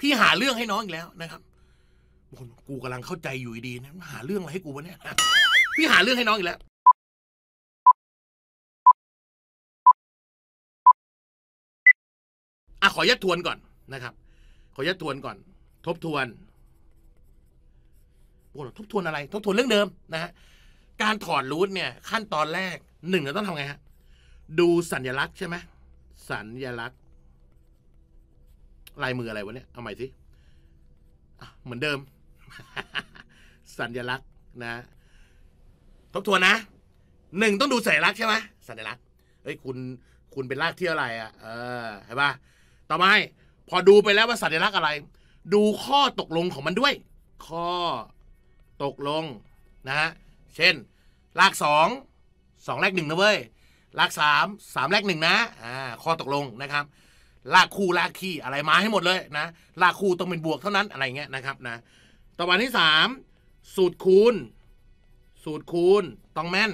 พี่หาเรื่องให้น้องอีกแล้วนะครับคนกูกำลังเข้าใจอยู่ดีนะหาเรื่องอะไรให้กูวะเนี่ยพี่หาเรื่องให้น้องอีกแล้วอะขอยัดทวนก่อนนะครับ ขอยัดทวนก่อน ทบทวนโอ้ทบทวนอะไร ทบทวนเรื่องเดิมนะฮะการถอดรูทเนี่ย ขั้นตอนแรกหนึ่งเราต้องทำไงฮะดูสัญลักษณ์ใช่ไหมสัญลักษณ์ ลายมืออะไรวะเนี่ยเอาใหม่สิเหมือนเดิม สัญลักษณ์นะทบทวนนะหนึ่งต้องดูสัญลักษณ์ใช่ไหมสัญลักษณ์เฮ้ยคุณคุณเป็นรากเที่อะไรอะเออเห็นปะต่อไปพอดูไปแล้วว่าสัญลักษณ์อะไร ดูข้อตกลงของมันด้วย ข้อตกลงนะฮะเช่นรากสองสองแรกหนึ่งนะเว้ยรากสามสามแรกหนึ่งนะอ่าข้อตกลงนะครับ รากคู่รากคี่อะไรมาให้หมดเลยนะรากคู่ต้องเป็นบวกเท่านั้นอะไรเงี้ยนะครับนะต่อไปที่สามสูตรคูณ สูตรคูณต้องแม่น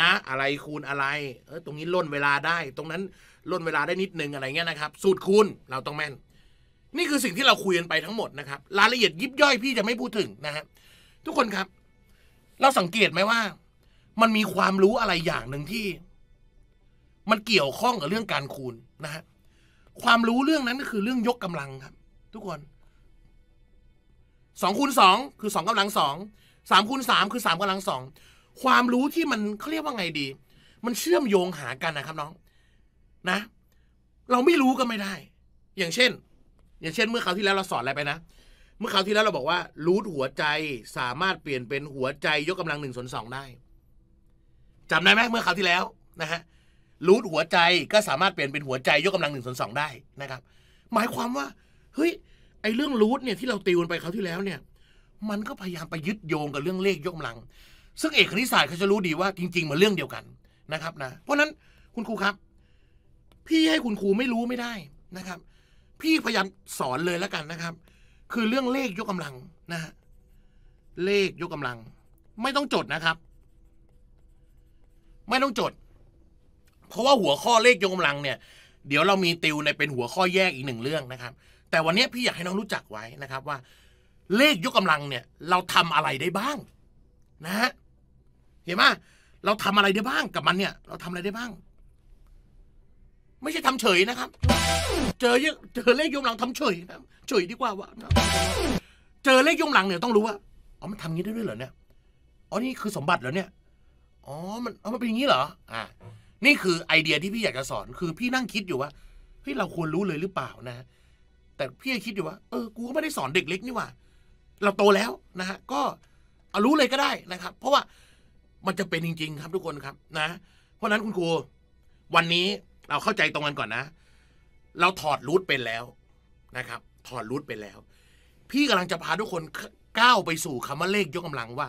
นะ อะไรคูณอะไรเออตรงนี้ล่นเวลาได้ ตรงนั้นล่นเวลาได้นิดนึงอะไรเงี้ยนะครับ สูตรคูณเราต้องแม่น นี่คือสิ่งที่เราคุยกันไปทั้งหมดนะครับรายละเอียดยิบย่อยพี่จะไม่พูดถึงนะฮะทุกคนครับ เราสังเกตไหมว่า มันมีความรู้อะไรอย่างหนึ่งที่ มันเกี่ยวข้องกับเรื่องการคูณนะฮะ ความรู้เรื่องนั้นก็คือเรื่องยกกำลังครับ ทุกคนสองคูณสองคือสองกำลังสองสามคูณสามคือสามกำลังสองความรู้ที่มันเขาเรียกว่าไงดี มันเชื่อมโยงหากันนะครับน้องนะ เราไม่รู้ก็ไม่ได้ อย่างเช่น อย่างเช่น เมื่อคราวที่แล้วเราสอนอะไรไปนะเมื่อคราวที่แล้วเราบอกว่ารูทหัวใจสามารถเปลี่ยนเป็นหัวใจยกกำลังหนึ่งส่วนสองได้จำได้ไหมเมื่อคราวที่แล้วนะฮะ รูทหัวใจก็สามารถเปลี่ยนเป็นหัวใจยกกำลังหนึ่งส่วนสองได้นะครับ หมายความว่าเฮ้ยไอเรื่องรูทเนี่ยที่เราติวนไปคราวที่แล้วเนี่ย มันก็พยายามไปยึดโยงกับเรื่องเลขยกกำลัง ซึ่งเอกคณิตศาสตร์เขาจะรู้ดีว่าจริง ๆมันเรื่องเดียวกันนะครับนะเพราะนั้นคุณครูครับ พี่ให้คุณครูไม่รู้ไม่ได้นะครับ พี่พยายามสอนเลยแล้วกันนะครับ คือเรื่องเลขยกกำลังนะฮะเลขยกกำลัง ไม่ต้องจดนะครับ ไม่ต้องจด เพราะว่าหัวข้อเลขยกกำลังเนี่ย เดี๋ยวเรามีติวในเป็นหัวข้อแยกอีกหนึ่งเรื่องนะครับ แต่วันนี้พี่อยากให้น้องรู้จักไว้นะครับว่า เลขยกกำลังเนี่ย เราทำอะไรได้บ้าง นะฮะเห็นไหมเราทำอะไรได้บ้างกับมันเนี่ย เราทำอะไรได้บ้าง ไม่ใช่ทำเฉยนะครับ เจอเยอะเจอเลขยกกำลังทำเฉยนะเฉยดีกว่าวะเจอเลขยกกำลังเนี่ยต้องรู้ว่าอ๋อมันทำงี้ได้ด้วยเหรอเนี่ยอ๋อนี่คือสมบัติเหรอเนี่ยอ๋อ มันอ๋อมันเป็นอย่างนี้เหรอ อ่า นี่คือไอเดียที่พี่อยากจะสอน คือพี่นั่งคิดอยู่ว่าเฮ้ยเราควรรู้เลยหรือเปล่านะ แต่พี่คิดอยู่ว่า เออ กูก็ไม่ได้สอนเด็กเล็กนี่ว่า เราโตแล้วนะฮะ ก็เอารู้เลยก็ได้นะครับ เพราะว่ามันจะเป็นจริง ๆ ครับทุกคนครับนะ เพราะนั้นคุณครูวันนี้เราเข้าใจตรงกันก่อนนะ เราถอดรูทเป็นแล้วนะครับ ถอดรูทเป็นแล้ว พี่กำลังจะพาทุกคนก้าวไปสู่คำว่าเลขยกกำลังว่า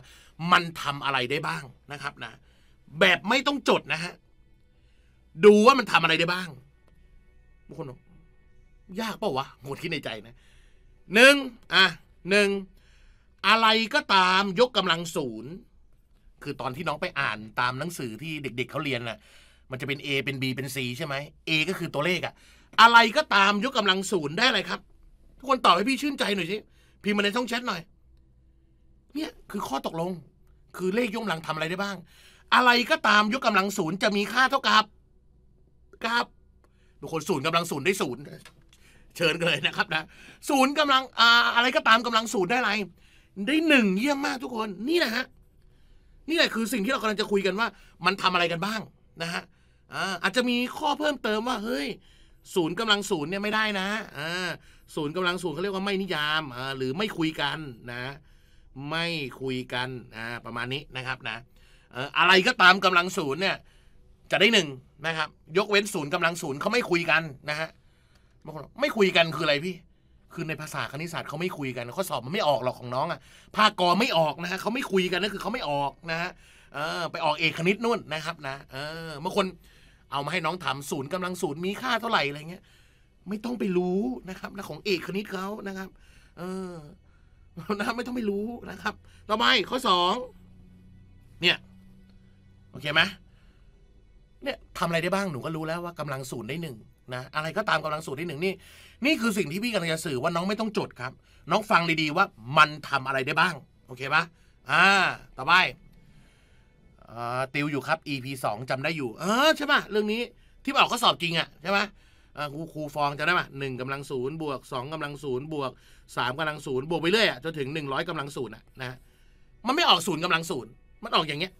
มันทำอะไรได้บ้างนะครับนะ แบบไม่ต้องจดนะฮะ ดูว่ามันทำอะไรได้บ้างบางคนบอกยากเปล่าวะหมดคิดในใจนะหนึ่งอะหนึ่งอะไรก็ตามยกกำลังศูนย์คือตอนที่น้องไปอ่านตามหนังสือที่เด็ก ๆเขาเรียนน่ะ มันจะเป็น A เป็น B เป็น C ใช่ไหม A ก็คือตัวเลขอะอะไรก็ตามยกกำลังศูนย์ได้อะไรครับ ทุกคนตอบให้พี่ชื่นใจหน่อยสิพิมพ์มาในช่องแชทหน่อย เนี่ยคือข้อตกลง คือเลขยกกำลังทำอะไรได้บ้าง อะไรก็ตามยกกำลังศูนย์จะมีค่าเท่ากับ กับทุกคนศูนย์กำลังศูนย์ได้ศูนย์เชิญเลยนะครับนะศูนย์กำลังอ่าอะไรก็ตามกำลังศูนย์ได้อะไรได้หนึ่งเยี่ยมมากทุกคนนี่แหละฮะนี่แหละคือสิ่งที่เรากำลังจะคุยกันว่า มันทำอะไรกันบ้างนะฮะอ่าอาจจะมีข้อเพิ่มเติมว่าเฮ้ยศูนย์กำลังศูนย์เนี่ยไม่ได้นะอ่าศูนย์กำลังศูนย์เขาเรียกว่าไม่นิยามอ่าหรือไม่คุยกันนะ ไม่คุยกันอ่าประมาณนี้นะครับนะอะไรก็ตามกำลังศูนย์เนี่ย จะได้หนึ่งนะครับ ยกเว้นศูนย์กำลังศูนย์เขาไม่คุยกันนะฮะบางคนบอกไม่คุยกันคืออะไรพี่ คือในภาษาคณิตศาสตร์เขาไม่คุยกันข้อสอบมันไม่ออกหรอกของน้องอะภาคกอไม่ออกนะฮะเขาไม่คุยกันนั่นคือเขาไม่ออกนะฮะเออไปออกเอกคณิตนู่นนะครับ นะเออบางคนเอามาให้น้องทำศูนย์กำลังศูนย์มีค่าเท่าไหร่อะไรเงี้ย ไม่ต้องไปรู้นะครับนะของเอกคณิตเขานะครับ เออนะไม่ต้องไปรู้นะครับต่อไปข้อสองเนี่ย โอเคไหม เนี่ยทำอะไรได้บ้างหนูก็รู้แล้วว่ากำลังศูนย์ได้หนึ่งนะอะไรก็ตามกำลังสูตรที่หนึ่งนี่นี่คือสิ่งที่พี่กำลังจะสื่อว่าน้องไม่ต้องจดครับ น้องฟังดีๆว่ามันทำอะไรได้บ้าง โอเคปะอ่าต่อไปอ่าติวอยู่ครับ EP สองจำได้อยู่ เออใช่ปะเรื่องนี้ที่ออกข้อสอบจริงอะใช่ปะอ่าครูครูฟองจะได้ปะหนึ่งกำลังศูนย์บวกสองกำลังศูนย์บวกสามกำลังศูนย์บวกไปเรื่อยอะจนถึงหนึ่งร้อยกำลังศูนย์อะนะมันไม่ออกศูนย์กำลังศูนย์มันออกอย่างเงี้ย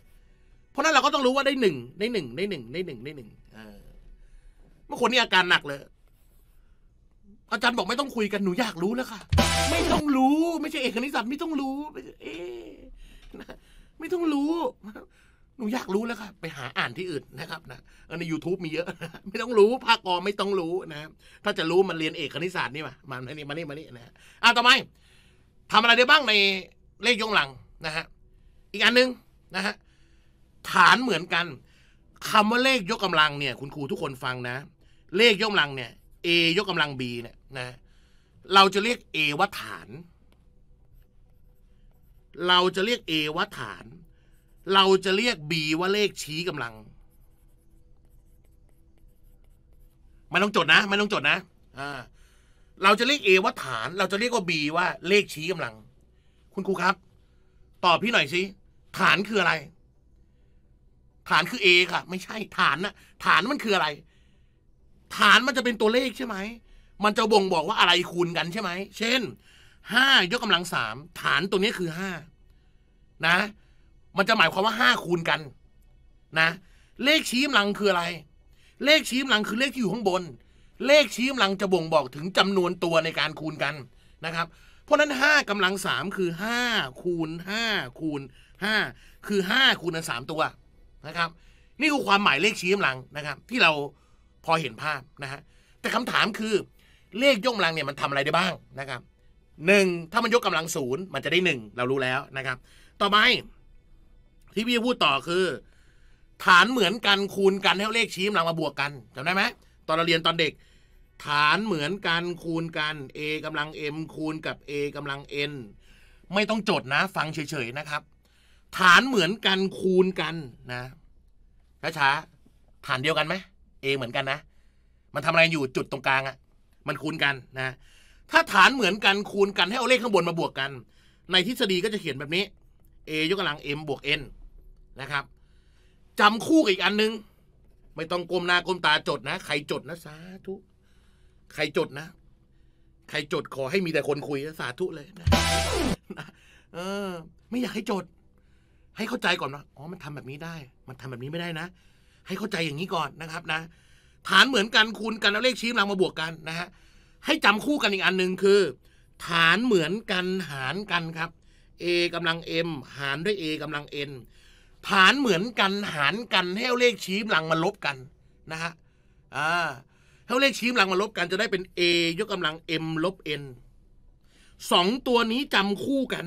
เพราะนั้นเราก็ต้องรู้ว่าได้หนึ่งได้หนึ่งได้หนึ่งได้หนึ่งได้หนึ่งเออเมื่อคนนี้อาการหนักเลย อาจารย์บอกไม่ต้องคุยกันหนูอยากรู้แล้วค่ะ ไม่ต้องรู้ไม่ใช่เอกคณิตศาสตร์ไม่ต้องรู้ไม่เอ๊ไม่ต้องรู้ หนูอยากรู้แล้วค่ะไปหาอ่านที่อื่นนะครับนะใน YouTube มีเยอะ ไม่ต้องรู้ภาคกอไม่ต้องรู้นะ ถ้าจะรู้มันเรียนเอกคณิตศาสตร์นี่มามานี่มานี่มานี่นะอะต่อไปทำอะไรได้บ้างในเลขยกกำลังนะฮะอีกอันหนึงนะฮะ ฐานเหมือนกันคำว่าเลขยกกำลังเนี่ย คุณครูทุกคนฟังนะ เลขยกกำลังเนี่ย a ยกกำลัง b เนี่ยนะ เราจะเรียก a ว่าฐาน เราจะเรียก a ว่าฐาน เราจะเรียก b ว่าเลขชี้กำลังไม่ต้องจดนะไม่ต้องจดนะอ่าเราจะเรียก a ว่าฐาน เราจะเรียกว่า b ว่าเลขชี้กำลัง คุณครูครับ ตอบพี่หน่อยสิ ฐานคืออะไร ฐานคือ a ค่ะ ไม่ใช่ฐานนะฐานมันคืออะไร ฐานมันจะเป็นตัวเลขใช่ไหม มันจะบ่งบอกว่าอะไรคูณกันใช่ไหม เช่นห้ายกกำลังสามฐานตัวนี้คือห้านะ มันจะหมายความว่าห้าคูณกันนะ เลขชี้กำลังคืออะไร เลขชี้กำลังคือเลขที่อยู่ข้างบน เลขชี้กำลังจะบ่งบอกถึงจำนวนตัวในการคูณกันนะครับ เพราะฉะนั้นห้ากำลังสามคือห้าคูณห้าคูณห้าคือห้าคูณกันสามตัว นะครับ นี่คือความหมายเลขชี้กำลังนะครับ ที่เราพอเห็นภาพนะฮะแต่คำถามคือเลขยกกำลังเนี่ยมันทำอะไรได้บ้างนะครับหนึ่งถ้ามันยกกำลังศูนย์มันจะได้หนึ่งเรารู้แล้วนะครับ ต่อไปที่พี่พูดต่อคือ ฐานเหมือนกันคูณกันให้เอาเลขชี้กำลังมาบวกกันจำได้ไหมตอนเราเรียนตอนเด็ก ฐานเหมือนกันคูณกัน a กำลัง m คูณกับ a กำลัง n ไม่ต้องจดนะ ฟังเฉยๆนะครับ ฐานเหมือนกันคูณกันนะช้าๆฐานเดียวกันไหม a เหมือนกันนะ มันทำอะไรอยู่จุดตรงกลางอะ่ะ มันคูณกันนะ ถ้าฐานเหมือนกันคูณกันให้เอาเลขข้างบนมาบวกกัน ในทฤษฎีก็จะเขียนแบบนี้ a ยกกำลัง m บวก n นะครับจำคู่กับอีกอันนึง ไม่ต้องก้มหน้าก้มตาจดนะ ใครจดนะสาธุใครจดนะ ใครจดขอให้มีแต่คนคุยสาธุเลยนะนะเออ ไม่อยากให้จด ให้เข้าใจก่อนว่าอ๋อมันทำแบบนี้ได้ มันทำแบบนี้ไม่ได้นะ ให้เข้าใจอย่างนี้ก่อนนะครับนะ ฐานเหมือนกันคูณกันเอาเลขชี้กำลังมาบวกกันนะฮะให้จำคู่กันอีกอันหนึ่งคือ ฐานเหมือนกันหารกันครับ a กำลัง m หารด้วย a กำลัง n ฐานเหมือนกันหารกันให้เอาเลขชี้กำลังมาลบกันนะฮะอ่าให้เลขชี้กำลังมาลบกันจะได้เป็น a ยกกำลัง m ลบ n สองตัวนี้จำคู่กัน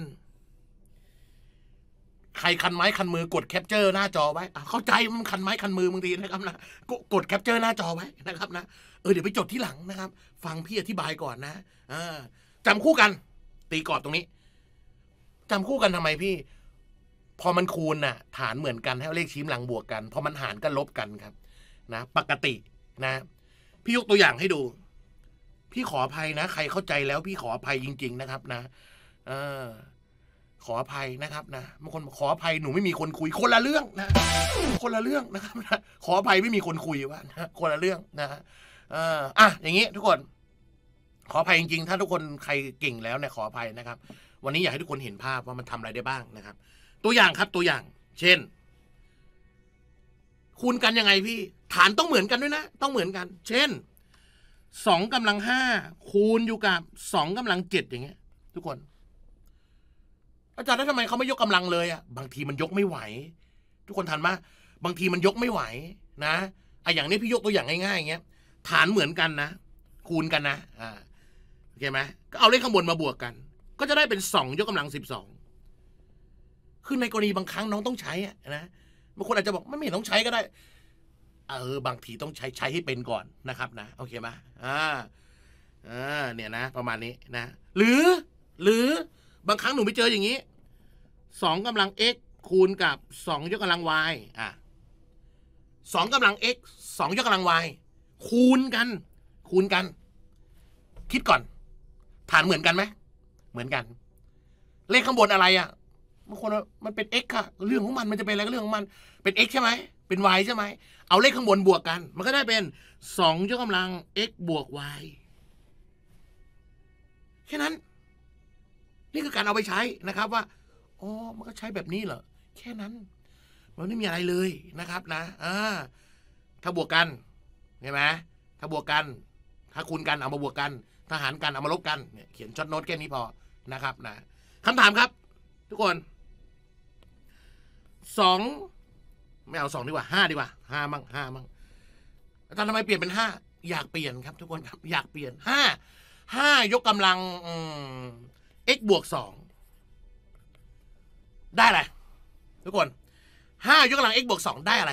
ใครคันไม้คันมือกดแคปเจอร์หน้าจอไว้เข้าใจมันคันไม้คันมือบางทีนะครับนะกดกดแคปเจอร์หน้าจอไว้นะครับนะเออเดี๋ยวไปจดที่หลังนะครับ ฟังพี่อธิบายก่อนนะอ่าจำคู่กัน ตีกรอบตรงนี้จำคู่กันทำไมพี่ พอมันคูณน่ะ ฐานเหมือนกันให้เอาเลขชี้กำลังบวกกันพอมันหารก็ลบกันครับ นะ ปกตินะ พี่ยกตัวอย่างให้ดู พี่ขออภัยนะ ใครเข้าใจแล้วพี่ขออภัยจริง ๆ นะครับ นะ เออ ขออภัยนะครับนะบางคนขออภัยหนูไม่มีคนคุยคนละเรื่องนะ คนละเรื่องนะครับนะขออภัยไม่มีคนคุยว่านะคนละเรื่องนะเอออะอย่างนี้ทุกคน ขออภัยจริงๆ ถ้าทุกคนใครเก่งแล้วเนี่ยขออภัยนะครับ วันนี้อยากให้ทุกคนเห็นภาพว่ามันทำอะไรได้บ้างนะครับ ตัวอย่างครับตัวอย่าง เช่น คูณกันยังไงพี่ ฐานต้องเหมือนกันด้วยนะ ต้องเหมือนกัน เช่นสองกำลังห้าคูณอยู่กับสองกำลังเจ็ดอย่างเงี้ย ทุกคน อาจารย์แล้วทำไมเขาไม่ยกกำลังเลยอะบางทีมันยกไม่ไหว ทุกคนทันไหมบางทีมันยกไม่ไหวนะอะอย่างนี้พี่ยกตัวอย่างง่ายๆอย่างเงี้ย ฐานเหมือนกันนะ คูณกันนะอ่าโอเคไหมก็เอาเลขข้างบนมาบวกกัน ก็จะได้เป็นสองยกกำลังสิบสองคือในกรณีบางครั้งน้องต้องใช้อะนะบางคนอาจจะบอกไม่ไม่เห็นต้องใช้ก็ได้ เออบางทีต้องใช้ใช้ให้เป็นก่อนนะครับนะโอเคไหมอ่าอ่าเนี่ยนะ ประมาณนี้นะ หรือหรือ บางครั้งหนูไปเจออย่างนี้สองกำลัง x คูณกับสองยกกำลัง y อะสองกำลัง x สองยกกำลัง y คูณกัน คูณกัน คิดก่อน ฐานเหมือนกันไหมเหมือนกัน เลขข้างบนอะไรอะบางคนมันเป็น x ค่ะ เรื่องของมันมันจะเป็นอะไรก็เรื่องของมัน เป็น x ใช่ไหม เป็น y ใช่ไหม เอาเลขข้างบนบวกกัน มันก็ได้เป็นสองยกกำลัง x บวก y แค่นั้น นี่คือการเอาไปใช้นะครับว่าอ๋อมันก็ใช้แบบนี้เหรอแค่นั้น มันไม่มีอะไรเลยนะครับนะอ่าถ้าบวกกันเห็นไหมถ้าบวกกัน ถ้าคูณกันเอามาบวกกันถ้าหารกันเอามาลบกันเนี่ยเขียนช็อตโน้ตแค่นี้พอนะครับนะคำถามครับ ทุกคนสองไม่เอาสองดีกว่าห้าดีกว่าห้ามั่งห้ามั่งอาจารย์ทำไมเปลี่ยนเป็นห้าอยากเปลี่ยนครับ ทุกคนครับอยากเปลี่ยนห้าห้ายกกำลังอื x บวกสองได้อะไรทุกคนห้ายกกำลัง x บวกสองได้อะไร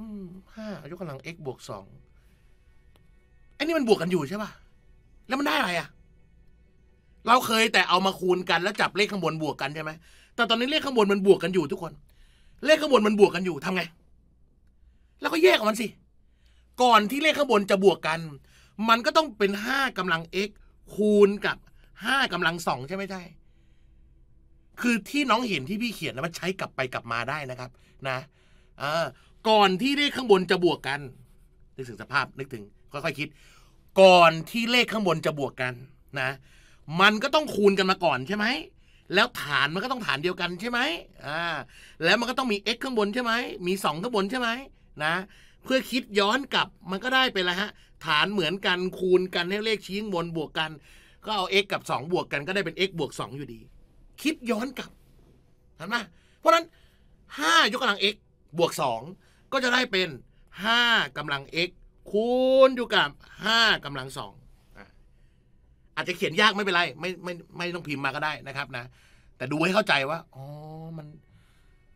อืมห้ายกกำลัง x บวกสองไอ้นี่มันบวกกันอยู่ใช่ป่ะ แล้วมันได้อะไรอะเราเคยแต่เอามาคูณกันแล้วจับเลขข้างบนบวกกันใช่ไหมแต่ตอนนี้เลขข้างบนมันบวกกันอยู่ทุกคน เลขข้างบนมันบวกกันอยู่ทำไง แล้วก็แยกออกมันสิ ก่อนที่เลขข้างบนจะบวกกัน มันก็ต้องเป็นห้ากำลัง x คูณกับห้ากำลังสองใช่ไหมใช่คือที่น้องเห็นที่พี่เขียนแล้วมันใช้กลับไปกลับมาได้นะครับ นะเออก่อนที่เลขข้างบนจะบวกกันนึกถึงสภาพนึกถึง ค่อยๆคิด ก่อนที่เลขข้างบนจะบวกกันนะ มันก็ต้องคูณกันมาก่อนใช่ไหมแล้วฐานมันก็ต้องฐานเดียวกันใช่ไหมอ่า แล้วมันก็ต้องมี x ข้างบนใช่ไหม มีสองข้างบนใช่ไหมนะ เพื่อคิดย้อนกลับมันก็ได้เป็นละฮะ ฐานเหมือนกันคูณกันให้เลขชี้ข้างบนบวกกัน ก็เอา x กับ 2 บวกกันก็ได้เป็น x บวก 2 อยู่ดี คิดย้อนกลับเห็นไหมเพราะฉะนั้น 5 ยกกำลัง x บวก 2 ก็จะได้เป็น 5กำลัง x คูณอยู่กับ 5กำลัง2อะอาจจะเขียนยากไม่เป็นไร ไม่ไม่ไม่ต้องพิมพ์มาก็ได้นะครับนะ แต่ดูให้เข้าใจว่าอ๋อมัน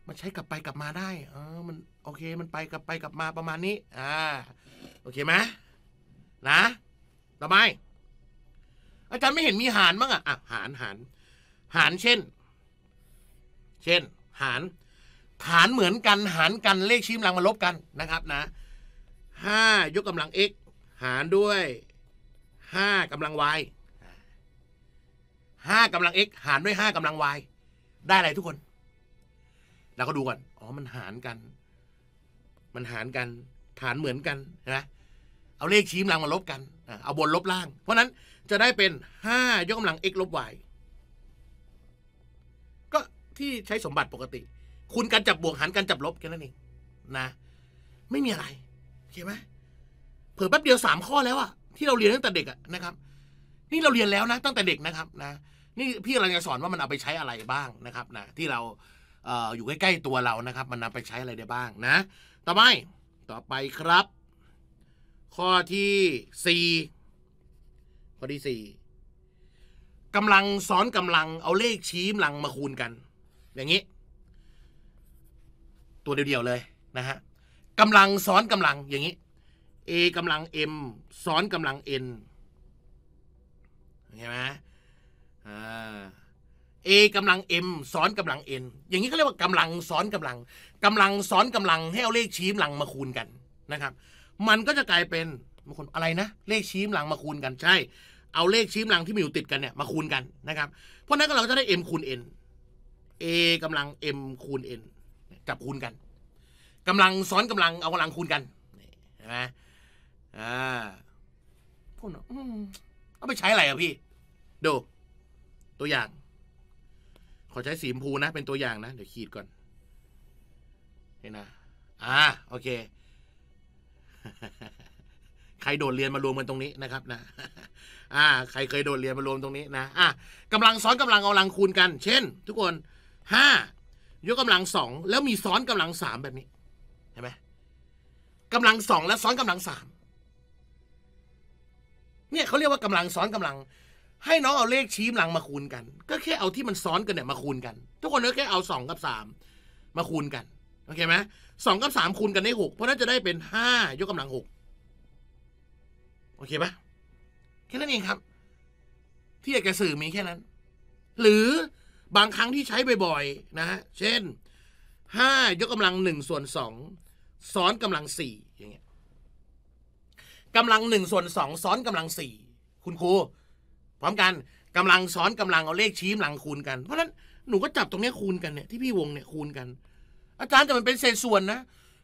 มันใช้กลับไปกลับมาได้ เออ มันโอเค มันไปกลับไปกลับมาประมาณนี้ อ่า โอเคไหม นะต่อไปอาจารย์ไม่เห็นมีหารบ้างอะอะหารหารหารเช่น เช่น หารฐานเหมือนกันหารกันเลขชี้กำลังมาลบกันนะครับนะห้ายกกำลัง x หารด้วยห้ากำลัง y ห้ากำลัง x หารด้วยห้ากำลัง y ได้อะไรทุกคน เราก็ดูก่อน อ๋อ มันหารกัน มันหารกัน ฐานเหมือนกันนะ เอาเลขชี้กำลังมาลบกัน เอาบนลบล่าง เพราะนั้นจะได้เป็นห้ายกกำลัง x ลบ y ก็ที่ใช้สมบัติปกติคูณกันจับบวกหารกันจับลบแค่นั้นเองนะ ไม่มีอะไรโอเคไหมเผื่อแป๊บเดียวสามข้อแล้วอะที่เราเรียนตั้งแต่เด็กอะนะครับ นี่เราเรียนแล้วนะ ตั้งแต่เด็กนะครับนะนี่พี่กำลังจะสอนว่ามันเอาไปใช้อะไรบ้างนะครับนะที่เราเอออยู่ใกล้ๆตัวเรานะครับ มันนำไปใช้อะไรได้บ้างนะ ต่อไปต่อไปครับ ข้อที่สี่ข้อที่สี่กำลังซ้อนกำลังเอาเลขชี้กำลังมาคูณกัน อย่างนี้ ตัวเดียวๆเลยนะฮะกำลังซ้อนกำลังอย่างนี้ a กำลัง m ซ้อนกำลัง n เห็นไหมอ่า a กำลัง m ซ้อนกำลัง n อย่างนี้เขาเรียกว่ากำลังซ้อนกำลังกำลังซ้อนกำลังให้เอาเลขชี้กำลังมาคูณกันนะครับ มันก็จะกลายเป็นบางคนอะไรนะ เลขชี้กำลังมาคูณกันใช่ เอาเลขชี้กำลังที่มีอยู่ติดกันเนี่ยมาคูณกันนะครับ เพราะนั้นเราก็จะได้ m คูณ n a กำลัง m คูณ n จับคูณกันกำลังซ้อนกำลังเอากำลังคูณกันเห็นไหมอ่าพวกนั้นอืมเอาไปใช้อะไรอะพี่ ดู ตัวอย่าง ขอใช้สีชมพูนะ เป็นตัวอย่างนะ เดี๋ยวขีดก่อน เห็นนะ อ่า โอเค ใครโดดเรียนมารวมกันตรงนี้นะครับนะ อ่า ใครเคยโดดเรียนมารวมตรงนี้นะ อะกำลังซ้อนกำลังเอากำลังคูณกัน เช่น ทุกคนห้ายกกำลังสองแล้วมีซ้อนกำลังสามแบบนี้เห็นไหมกำลังสองแล้วซ้อนกำลังสามเนี่ยเขาเรียกว่ากำลังซ้อนกำลัง ให้น้องเอาเลขชี้กำลังมาคูณกัน ก็แค่เอาที่มันซ้อนกันเนี่ยมาคูณกัน ทุกคนก็แค่เอาสองกับสามมาคูณกัน โอเคไหมสองกับสามคูณกันได้หกเพราะนั้นจะได้เป็นห้ายกกำลังหกโอเคปะแค่นั้นเองครับ ที่อยากจะสื่อมีแค่นั้น หรือบางครั้งที่ใช้บ่อยๆนะฮะเช่นห้ายกกำลังหนึ่งส่วนสองซ้อนกำลังสี่อย่างเงี้ยกำลังหนึ่งส่วนสองซ้อนกำลังสี่คุณครูพร้อมกันกำลังซ้อนกำลังเอาเลขชี้กำลังคูณกันเพราะฉะนั้นหนูก็จับตรงนี้คูณกันเนี่ยที่พี่วงเนี่ยคูณกัน อาจารย์แต่มันเป็นเศษส่วนนะ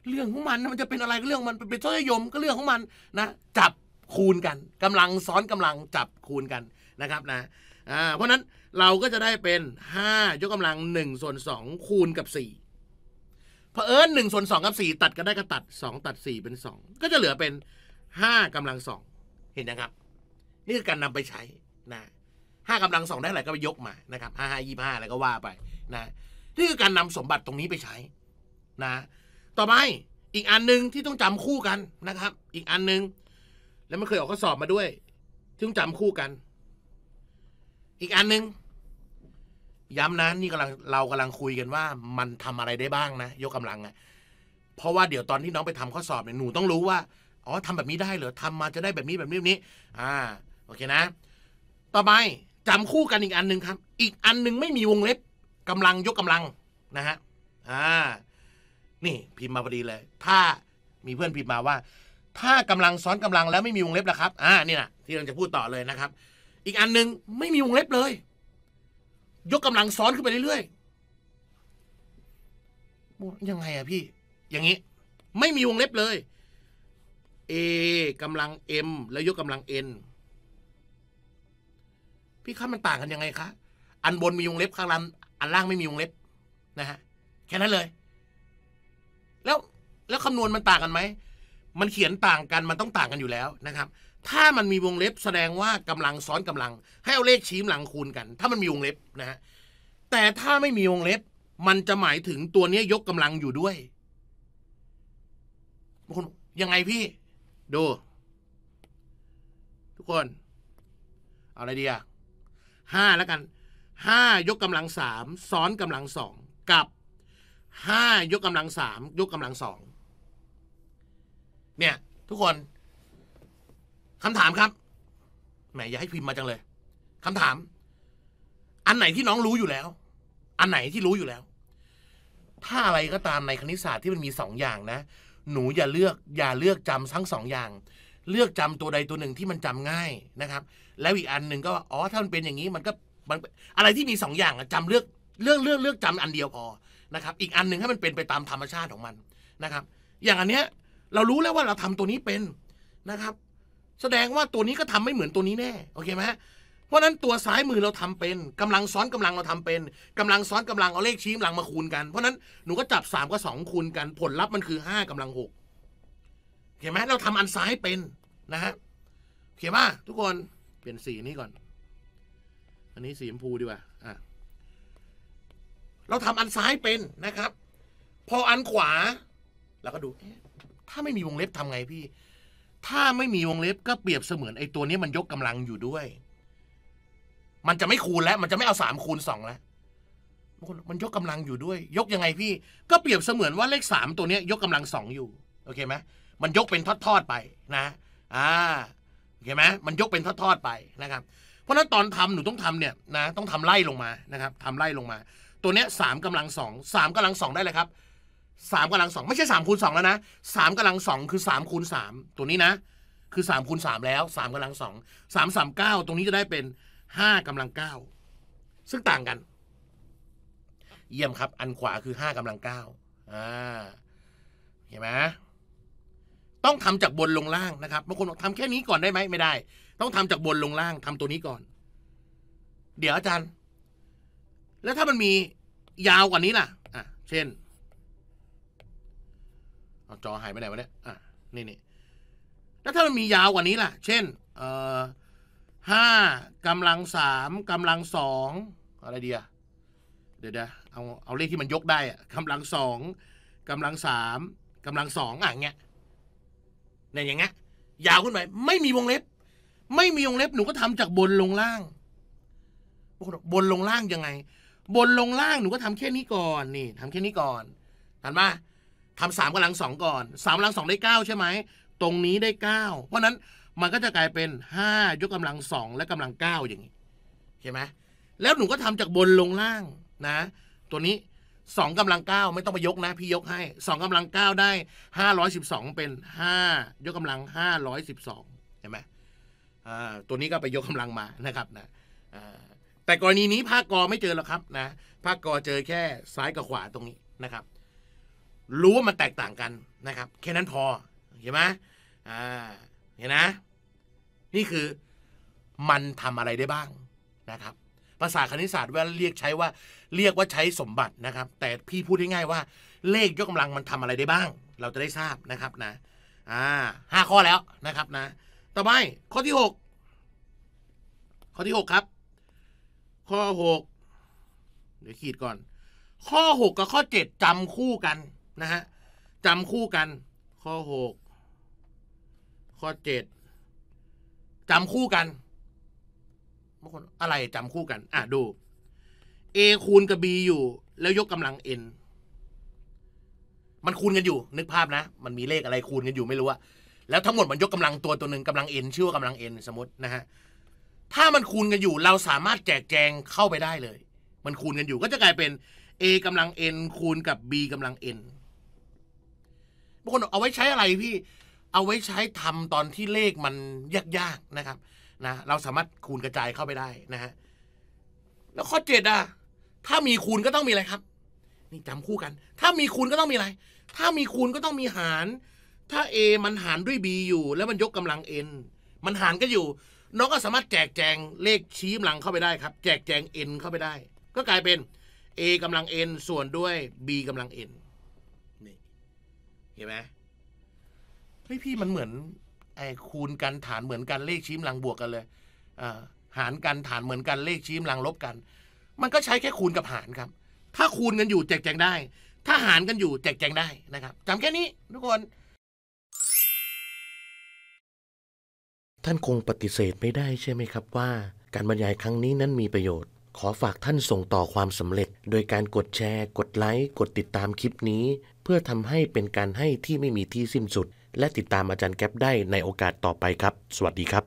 เรื่องของมันนะมันจะเป็นอะไรก็เรื่องมันเป็นทศนิยมก็เรื่องของมันนะ จับคูณกันกำลังซ้อนกำลังจับคูณกันนะครับนะเพราะฉะนั้นเราก็จะได้เป็นห้ายกกำลังหนึ่งส่วนสองคูณกับสี่เผอิญหนึ่งส่วนสองกับสี่ตัดกันได้ก็ตัดสองตัดสี่เป็นสองก็จะเหลือเป็นห้ากำลังสองเห็นนะครับ นี่คือการนำไปใช้นะห้ากำลังสองได้อะไรก็ไปยกมานะครับห้าห้ายี่ห้าอะไรก็ว่าไปนะนี่คือการนำสมบัติตรงนี้ไปใช้ นะ ต่อไปอีกอันหนึ่งที่ต้องจำคู่กันนะครับ อีกอันหนึ่งแล้วมันเคยออกข้อสอบมาด้วย ที่ต้องจำคู่กัน อีกอันหนึ่งย้ำนะนี่กำลังเรากำลังคุยกันว่า มันทำอะไรได้บ้างนะ ยกกำลังอะเพราะว่าเดี๋ยวตอนที่น้องไปทำข้อสอบเนี่ยหนูต้องรู้ว่าอ๋อทำแบบนี้ได้เหรอทำมาจะได้แบบนี้แบบนี้แบบนี้ อ่าโอเคนะ ต่อไปจำคู่กันอีกอันหนึ่งครับ อีกอันหนึ่งไม่มีวงเล็บกำลังยกกำลังนะฮะอ่า นี่พิมพ์มาพอดีเลย ถ้ามีเพื่อนพิมพ์มาว่า ถ้ากำลังซ้อนกำลังแล้วไม่มีวงเล็บละครับอ่านี่นะที่เราจะพูดต่อเลยนะครับ อีกอันหนึ่งไม่มีวงเล็บเลย ยกกำลังซ้อนขึ้นไปเรื่อยๆยังไงอะพี่ อย่างนี้ ไม่มีวงเล็บเลย A กำลัง M แล้วยกกำลัง N พี่ครับมันต่างกันยังไงคะ อันบนมีวงเล็บข้างล่างอันล่างไม่มีวงเล็บนะฮะ แค่นั้นเลย แล้วแล้วคำนวณมันต่างกันไหม มันเขียนต่างกันมันต้องต่างกันอยู่แล้วนะครับ ถ้ามันมีวงเล็บแสดงว่ากำลังซ้อนกำลัง ให้เอาเลขชี้กำลังคูณกัน ถ้ามันมีวงเล็บนะฮะแต่ถ้าไม่มีวงเล็บ มันจะหมายถึงตัวเนี้ยยกกำลังอยู่ด้วยบางคนยังไงพี่ ดู ทุกคนเอาอะไรดีอะห้าแล้วกันห้ายกกำลังสามซ้อนกำลังสองกับ ห้ายกกำลังสามยกกำลังสองเนี่ย ทุกคนคำถามครับแหมอย่าให้พิมพ์มาจังเลยคำถาม อันไหนที่น้องรู้อยู่แล้ว อันไหนที่รู้อยู่แล้ว ถ้าอะไรก็ตามในคณิตศาสตร์ที่มันมีสองอย่างนะ หนูอย่าเลือกอย่าเลือกจำทั้งสองอย่าง เลือกจำตัวใดตัวหนึ่งที่มันจำง่ายนะครับ แล้วอีกอันหนึ่งก็อ๋อถ้ามันเป็นอย่างนี้มันก็มันอะไรที่มีสองอย่างจำเลือกเลือกเลือกเลือกจำอันเดียวพอ นะครับ อีกอันหนึ่งให้มันเป็นไปตามธรรมชาติของมันนะครับ อย่างอันเนี้ยเรารู้แล้วว่าเราทำตัวนี้เป็นนะครับ แสดงว่าตัวนี้ก็ทำไม่เหมือนตัวนี้แน่โอเคไหมเพราะนั้นตัวซ้ายมือเราทำเป็นกำลังซ้อนกำลังเราทำเป็นกำลังซ้อนกำลังเอาเลขชี้กำลังมาคูณกันเพราะนั้นหนูก็จับสามกับสองคูณกัน ผลลัพธ์มันคือห้ากำลังหกเห็นไหมเราทำอันซ้ายเป็นนะฮะเขียนว่าทุกคนเปลี่ยนสีนี้ก่อน อันนี้สีชมพูดีกว่า เราทำอันซ้ายเป็นนะครับ พออันขวาเราก็ดูถ้าไม่มีวงเล็บทำไงพี่ ถ้าไม่มีวงเล็บก็เปรียบเสมือนไอ้ตัวนี้มันยกกำลังอยู่ด้วย มันจะไม่คูณแล้ว มันจะไม่เอาสามคูณสองแล้วมันยกกำลังอยู่ด้วย ยกยังไงพี่ ก็เปรียบเสมือนว่าเลขสามตัวนี้ยยกกำลังสองอยู่โอเคไหมมันยกเป็นทอดๆไปนะอ่าโอเคไหมมันยกเป็นทอดๆไปนะครับ เพราะฉะนั้นตอนทำหนูต้องทำเนี่ยนะ ต้องทำไล่ลงมานะครับทำไล่ลงมา ตัวเนี้ยสามกำลังสองสามกำลังสองได้เลยครับสามกำลังสองไม่ใช่สามคูณสองแล้วนะสามกำลังสองคือสามคูณสามตัวนี้นะ คือสามคูณสามแล้วสามกำลังสองสามสามเก้าตรงนี้จะได้เป็นห้ากำลังเก้าซึ่งต่างกัน เยี่ยมครับ อันขวาคือห้ากำลังเก้าอ่าเห็นไหมต้องทำจากบนลงล่างนะครับบางคนบอกทำแค่นี้ก่อนได้ไหมไม่ได้ ต้องทำจากบนลงล่างทำตัวนี้ก่อน เดี๋ยวอาจารย์ แล้วถ้ามันมียาวกว่านี้ล่ะ อะ เช่นเอาจอหายไปไหนวะเนี่ย อะ นี่นี่แล้วถ้ามันมียาวกว่านี้ล่ะ เช่น เอ่อห้ากำลังสามกำลังสองอะไรดีอะเดี๋ยวเดี๋ยวเอาเอาเลขที่มันยกได้อะกำลังสองกำลังสามกำลังสองอะเงี้ยเนี่ยอย่างเงี้ยยาวขึ้นไปไม่มีวงเล็บ ไม่มีวงเล็บหนูก็ทำจากบนลงล่างบนลงล่างยังไง บนลงล่างหนูก็ทำแค่นี้ก่อนนี่ทำแค่นี้ก่อนเห็นปะทำสามกำลังสองก่อนสามกำลังสองได้เก้าใช่ไหมตรงนี้ได้เก้าเพราะนั้นมันก็จะกลายเป็นห้ายกกำลังสองและกำลังเก้าอย่างนี้เห็นไหมแล้วหนูก็ทำจากบนลงล่างนะ ตัวนี้สองกำลังเก้าไม่ต้องไปยกนะ พี่ยกให้สองกำลังเก้าได้ห้าร้อยสิบสองเป็นห้ายกกำลังห้าร้อยสิบสองเห็นไหมอ่าตัวนี้ก็ไปยกกำลังมานะครับนะอ่า แต่กรณีนี้ภาคกอไม่เจอหรอกครับนะภาคกอเจอแค่ซ้ายกับขวาตรงนี้นะครับ รู้ว่ามันแตกต่างกันนะครับ แค่นั้นพอเห็นไหมอ่าเห็นนะ นี่คือมันทำอะไรได้บ้างนะครับ ภาษาคณิตศาสตร์เวลาเรียกใช้ว่าเรียกว่าใช้สมบัตินะครับ แต่พี่พูดง่ายๆว่า เลขยกกำลังมันทำอะไรได้บ้าง เราจะได้ทราบนะครับนะอ่าห้าข้อแล้วนะครับนะ ต่อไปข้อที่หกข้อที่หกครับ ข้อหกเดี๋ยวขีดก่อน ข้อหกกับข้อเจ็ดจำคู่กันนะฮะจำคู่กัน ข้อหกข้อเจ็ดจำคู่กันบางคนอะไรจำคู่กัน อะดู A คูณกับ B อยู่ แล้วยกกำลัง n มันคูณกันอยู่ นึกภาพนะ มันมีเลขอะไรคูณกันอยู่ไม่รู้อะแล้วทั้งหมดมันยกกำลังตัวตัวหนึ่งกำลัง n ชื่อว่ากำลัง n สมมตินะฮะ ถ้ามันคูณกันอยู่เราสามารถแจกแจงเข้าไปได้เลย มันคูณกันอยู่ก็จะกลายเป็น a กำลัง n คูณกับ b กำลัง n บางคนเอาไว้ใช้อะไรพี่ เอาไว้ใช้ทำตอนที่เลขมันยากๆนะครับนะเราสามารถคูณกระจายเข้าไปได้นะฮะแล้วข้อเจ็ดอะถ้ามีคูณก็ต้องมีอะไรครับ นี่จำคู่กัน ถ้ามีคูณก็ต้องมีอะไร ถ้ามีคูณก็ต้องมีหาร ถ้า a มันหารด้วย b อยู่ แล้วมันยกกำลัง n มันหารกันอยู่ น้องก็สามารถแจกแจงเลขชี้กำลังเข้าไปได้ครับ แจกแจง n เข้าไปได้ ก็กลายเป็น a กำลัง n ส่วนด้วย b กำลัง n นี่เห็นไหมเฮ้ยพี่มันเหมือนไอ้คูณกันฐานเหมือนกันเลขชี้กำลังบวกกันเลยอ่าหารกันฐานเหมือนกันเลขชี้กำลังลบกัน มันก็ใช้แค่คูณกับหารครับ ถ้าคูณกันอยู่แจกแจงได้ ถ้าหารกันอยู่แจกแจงได้นะครับจำแค่นี้ทุกคน ท่านคงปฏิเสธไม่ได้ใช่ไหมครับว่า การบรรยายครั้งนี้นั้นมีประโยชน์ ขอฝากท่านส่งต่อความสำเร็จ โดยการกดแชร์ กดไลค์ กดติดตามคลิปนี้ เพื่อทำให้เป็นการให้ที่ไม่มีที่สิ้นสุด และติดตามอาจารย์แก๊ปได้ในโอกาสต่อไปครับ สวัสดีครับ